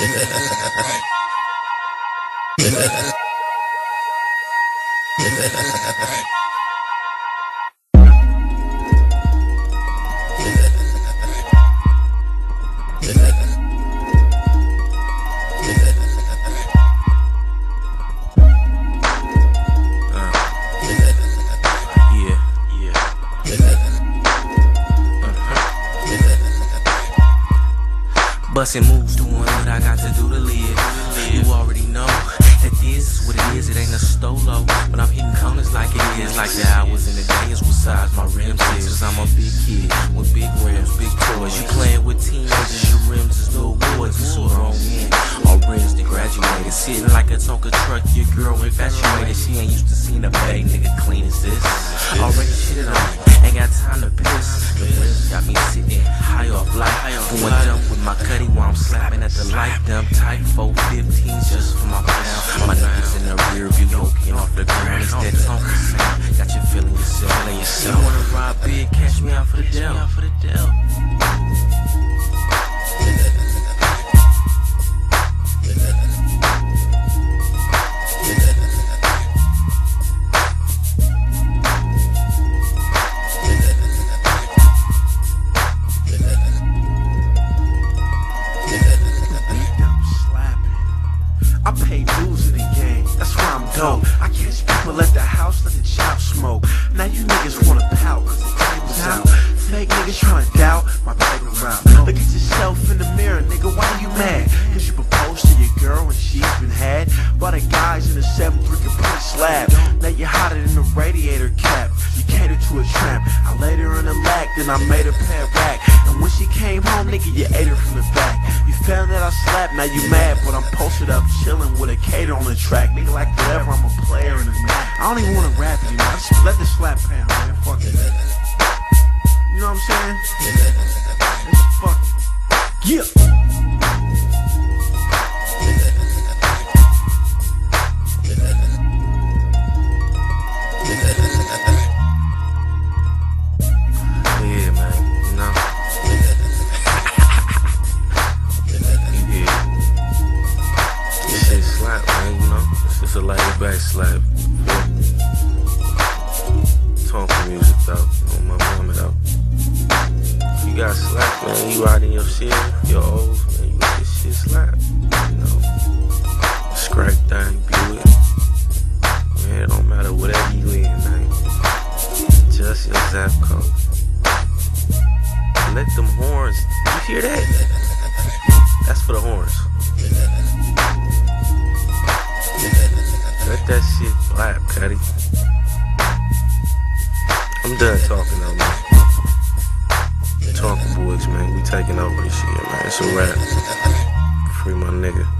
Yeah. Uh-huh. Bustin' moves, what I got to do to live. You already know that this is what it is. It ain't a stolo, but I'm hitting corners like it is. Like the hours in the day is what size my rims is. Cause I'm a big kid with big rims, big toys. You playing with teenagers, your rims is little boys. We so grown in. All rims that graduated. Sitting like a Tonka truck, your girl infatuated. She ain't used to seeing a bag nigga clean as this. Already shitted on, ain't got time to me out for the deal. Mad? Cause you proposed to your girl and she's been had by the guys in the 7 3 complete slab. Now you're hotter than a radiator cap. You catered to a tramp. I laid her in the lack, then I made her pay back. And when she came home, nigga, you ate her from the back. You found that I slapped, now you mad, but I'm posted up chilling with a cater on the track. Nigga, like whatever, I'm a player in the night. I don't even wanna rap anymore. Just let the slap pound, man. Fuck it. You know what I'm saying? Fuck it. Yeah. Slap. Tonka music though. On my mama though. You got slap, man, you riding your shit, your O's, man, you let this shit slap. You know. Scrape thing, Buick. Man, it don't matter whatever you in, man. Just your zap code. Let them horns. You hear that? That's for the horns. That shit clap, Cuddy. I'm done talking though, man. Tonka Boyz, man. We taking over this shit, man. It's a wrap. Free my nigga.